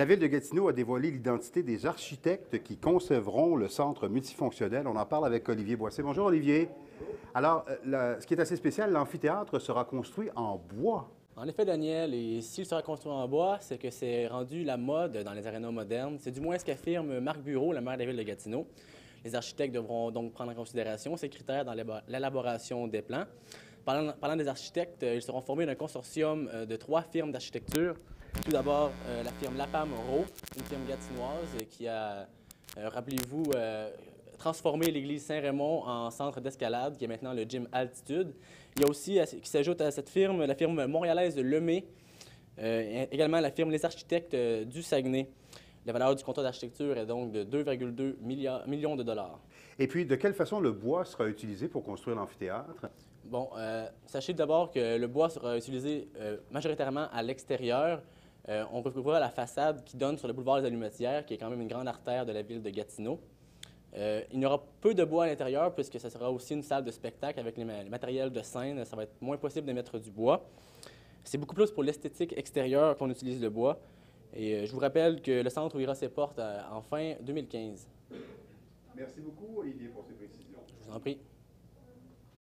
La ville de Gatineau a dévoilé l'identité des architectes qui concevront le centre multifonctionnel. On en parle avec Olivier Boissé. Bonjour Olivier. Alors, euh, ce qui est assez spécial, l'amphithéâtre sera construit en bois. En effet, Daniel, et s'il sera construit en bois, c'est que c'est rendu la mode dans les arénas modernes. C'est du moins ce qu'affirme Marc Bureau, le maire de la ville de Gatineau. Les architectes devront donc prendre en considération ces critères dans l'élaboration des plans. Parlant, des architectes, ils seront formés d'un consortium euh, de trois firmes d'architecture. Tout d'abord, euh, la firme Lapam Moreau, une firme gatinoise qui a, euh, rappelez-vous, transformé l'église Saint-Raymond en centre d'escalade, qui est maintenant le gym Altitude. Il y a aussi, qui s'ajoute à cette firme, la firme montréalaise Lemay, également la firme Les Architectes du Saguenay. La valeur du contrat d'architecture est donc de 2,2 millions de dollars. Et puis, de quelle façon le bois sera utilisé pour construire l'amphithéâtre? Bon, euh, sachez d'abord que le bois sera utilisé euh, majoritairement à l'extérieur. Euh, on recouvrira la façade qui donne sur le boulevard des Allumetières, qui est quand même une grande artère de la ville de Gatineau. il y aura peu de bois à l'intérieur, puisque ce sera aussi une salle de spectacle avec les, matériels de scène. Ça va être moins possible de mettre du bois. C'est beaucoup plus pour l'esthétique extérieure qu'on utilise le bois. Et euh, je vous rappelle que le centre ouvrira ses portes euh, en fin 2015. Merci beaucoup, Olivier, pour ces précisions. Je vous en prie.